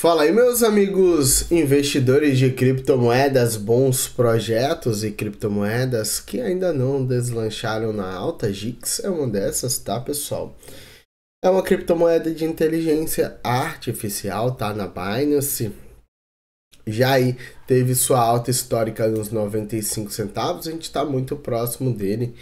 Fala aí, meus amigos investidores de criptomoedas, bons projetos e criptomoedas que ainda não deslancharam na alta. GIX é uma dessas, tá, pessoal? É uma criptomoeda de inteligência artificial, tá? Na Binance. Já aí teve sua alta histórica nos 95 centavos, a gente está muito próximo dele,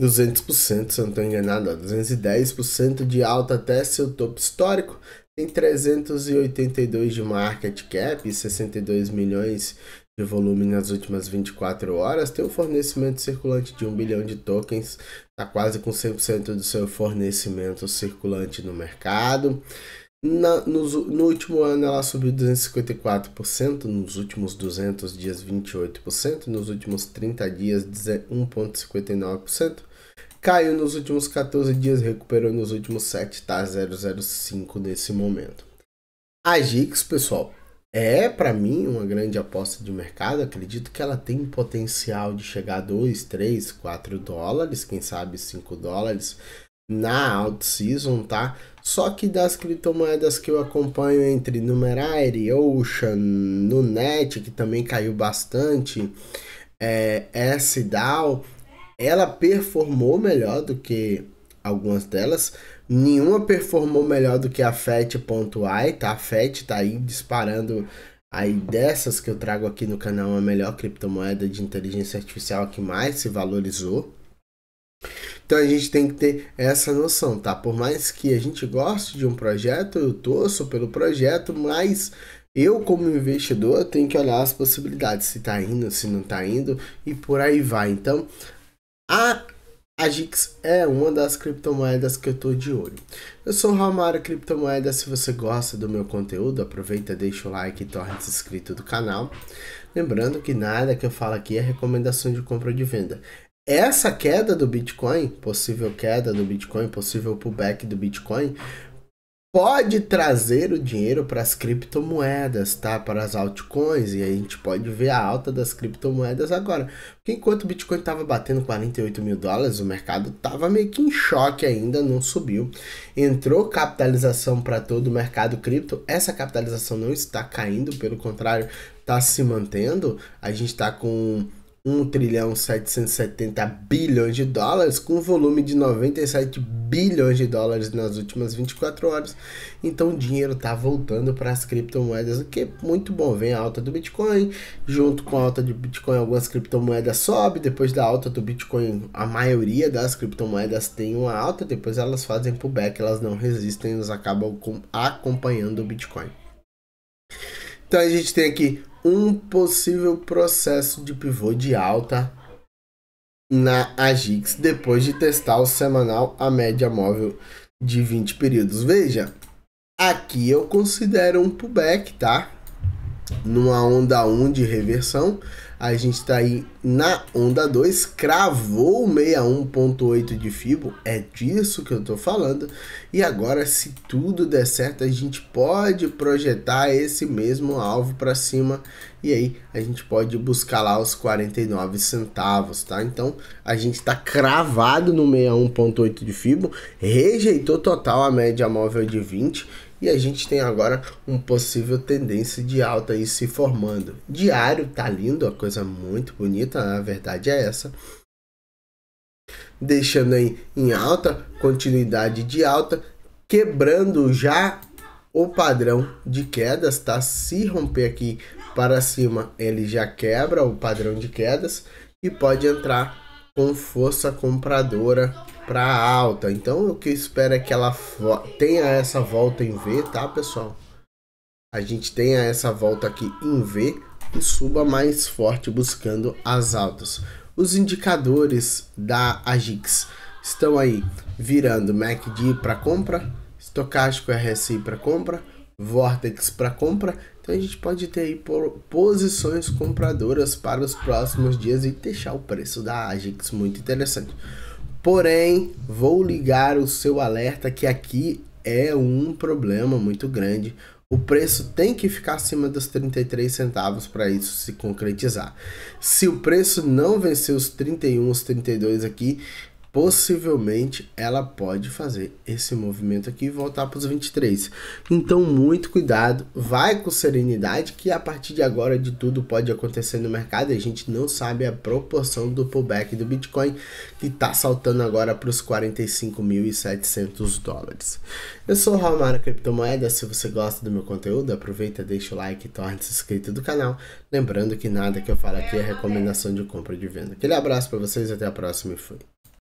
200%, se eu não estou enganado, 210% de alta até seu topo histórico tem 382 de market cap e 62 milhões de volume nas últimas 24 horas, tem um fornecimento circulante de 1 bilhão de tokens, está quase com 100% do seu fornecimento circulante no mercado. Na, no, no, último ano ela subiu 254%, nos últimos 200 dias 28%, nos últimos 30 dias 1,59%. Caiu nos últimos 14 dias, recuperou nos últimos 7, tá 005 nesse momento. A Gix, pessoal, é para mim uma grande aposta de mercado. Acredito que ela tem potencial de chegar a 2, 3, 4 dólares, quem sabe 5 dólares na out season, tá? Só que das criptomoedas que eu acompanho entre Numerary, Ocean, Nunet, que também caiu bastante, é, SDAO, ela performou melhor do que algumas delas. Nenhuma performou melhor do que a FET.ai, tá? A FET tá aí disparando aí dessas que eu trago aqui no canal a melhor criptomoeda de inteligência artificial que mais se valorizou. Então a gente tem que ter essa noção, tá? Por mais que a gente goste de um projeto, eu torço pelo projeto, mas eu como investidor tenho que olhar as possibilidades, se tá indo, se não tá indo e por aí vai. Então, a Agix é uma das criptomoedas que eu tô de olho. Eu sou o Ramaro Criptomoedas. Se você gosta do meu conteúdo, aproveita, deixa o like e torne-se inscrito do canal. Lembrando que nada que eu falo aqui é recomendação de compra ou de venda. Essa queda do Bitcoin, possível queda do Bitcoin, possível pullback do Bitcoin, pode trazer o dinheiro para as criptomoedas, tá? Para as altcoins e a gente pode ver a alta das criptomoedas agora. Porque enquanto o Bitcoin estava batendo 48 mil dólares, o mercado estava meio que em choque ainda, não subiu. Entrou capitalização para todo o mercado cripto. Essa capitalização não está caindo, pelo contrário, está se mantendo. A gente está com 1 trilhão 770 bilhões de dólares, com um volume de 97 bilhões de dólares nas últimas 24 horas. Então o dinheiro está voltando para as criptomoedas, o que é muito bom. Vem a alta do Bitcoin, junto com a alta do Bitcoin, algumas criptomoedas sobe. Depois da alta do Bitcoin, a maioria das criptomoedas tem uma alta, depois elas fazem pullback, elas não resistem, elas acabam acompanhando o Bitcoin. Então a gente tem aqui um possível processo de pivô de alta na Agix depois de testar o semanal a média móvel de 20 períodos. Veja, aqui eu considero um pullback, tá? Numa onda 1 de reversão, a gente está aí na onda 2, cravou 61.8 de Fibo, é disso que eu estou falando. E agora, se tudo der certo, a gente pode projetar esse mesmo alvo para cima e aí a gente pode buscar lá os 49 centavos, tá? Então a gente está cravado no 61.8 de Fibo, rejeitou total a média móvel de 20 e a gente tem agora um possível tendência de alta aí se formando. Diário tá lindo, a coisa muito bonita, a verdade é essa. Deixando aí em alta, continuidade de alta, quebrando já o padrão de quedas, tá? Se romper aqui para cima, ele já quebra o padrão de quedas e pode entrar com força compradora para alta. Então o que eu espero é que ela tenha essa volta em V, tá, pessoal? A gente tenha essa volta aqui em V suba mais forte buscando as altas. Os indicadores da Agix estão aí virando MACD para compra, estocástico RSI para compra, Vortex para compra. Então a gente pode ter aí posições compradoras para os próximos dias e deixar o preço da Agix muito interessante. Porém, vou ligar o seu alerta que aqui é um problema muito grande. O preço tem que ficar acima dos 33 centavos para isso se concretizar. Se o preço não vencer os 31, os 32 aqui, possivelmente ela pode fazer esse movimento aqui e voltar para os 23. Então, muito cuidado, vai com serenidade, que a partir de agora de tudo pode acontecer no mercado e a gente não sabe a proporção do pullback do Bitcoin, que está saltando agora para os 45.700 dólares. Eu sou o Ramara Criptomoeda, se você gosta do meu conteúdo, aproveita, deixa o like e torne-se inscrito do canal. Lembrando que nada que eu falo aqui é recomendação de compra ou de venda. Aquele abraço para vocês, até a próxima e fui.